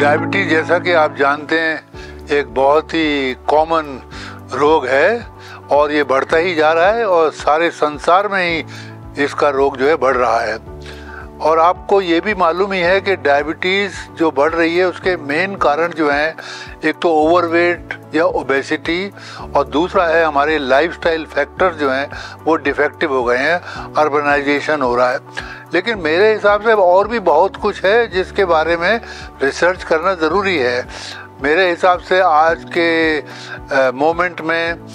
Diabetes जैसा कि आप जानते हैं, एक बहुत ही कॉमन रोग है और ये बढ़ता ही जा रहा है और सारे संसार में ही इसका रोग जो है बढ़ रहा है। और आपको ये भी मालूम ही है कि डायबिटीज़ जो बढ़ रही है, उसके मेन कारण जो हैं, एक तो ओवरवेट या ओबेसिटी और दूसरा है हमारे लाइफस्टाइल फैक्टर जो हैं, वो डिफेक्टिव हो गए हैं अर्बनाइजेशन हो रहा है। लेकिन मेरे हिसाब से और भी बहुत कुछ है जिसके बारे में रिसर्च करना ज़रूरी है। मेरे हिसाब से आज के मोमेंट में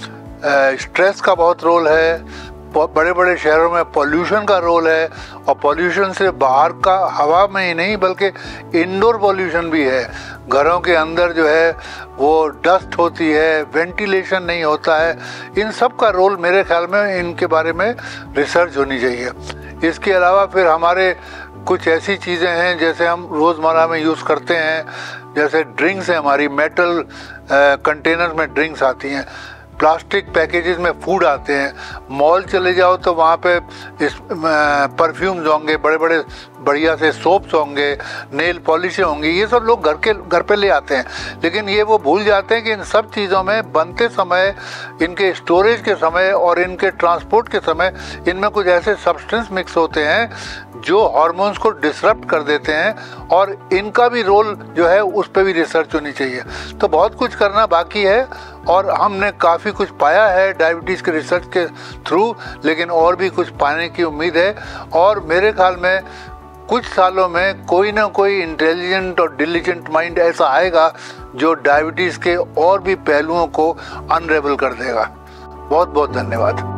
स्ट्रेस का बहुत रोल है। बड़े बड़े शहरों में पॉल्यूशन का रोल है और पॉल्यूशन से बाहर का हवा में ही नहीं, बल्कि इंडोर पॉल्यूशन भी है। घरों के अंदर जो है, वो डस्ट होती है वेंटिलेशन नहीं होता है। इन सब का रोल मेरे ख्याल में इनके बारे में रिसर्च होनी चाहिए। इसके अलावा फिर हमारे कुछ ऐसी चीज़ें हैं, जैसे हम रोज़मर्रा में यूज़ करते हैं, जैसे ड्रिंक्स हैं हमारी मेटल कंटेनर में ड्रिंक्स आती हैं। प्लास्टिक पैकेजेस में फ़ूड आते हैं। मॉल चले जाओ तो वहाँ पे इस परफ्यूम्स होंगे बड़े बड़े बढ़िया से सोप्स होंगे, नेल पॉलिशें होंगी, ये सब लोग घर के, घर पे ले आते हैं। लेकिन ये वो भूल जाते हैं कि इन सब चीज़ों में बनते समय, इनके स्टोरेज के समय और इनके ट्रांसपोर्ट के समय इनमें कुछ ऐसे सब्सटेंस मिक्स होते हैं जो हॉर्मोन्स को डिसरप्ट कर देते हैं और इनका भी रोल जो है उस पर भी रिसर्च होनी चाहिए। तो बहुत कुछ करना बाकी है। और हमने काफ़ी कुछ पाया है डायबिटीज़ के रिसर्च के थ्रू लेकिन और भी कुछ पाने की उम्मीद है। और मेरे ख्याल में कुछ सालों में कोई ना कोई इंटेलिजेंट और डिलीजेंट माइंड ऐसा आएगा जो डायबिटीज़ के और भी पहलुओं को अनरेबल कर देगा। बहुत बहुत धन्यवाद।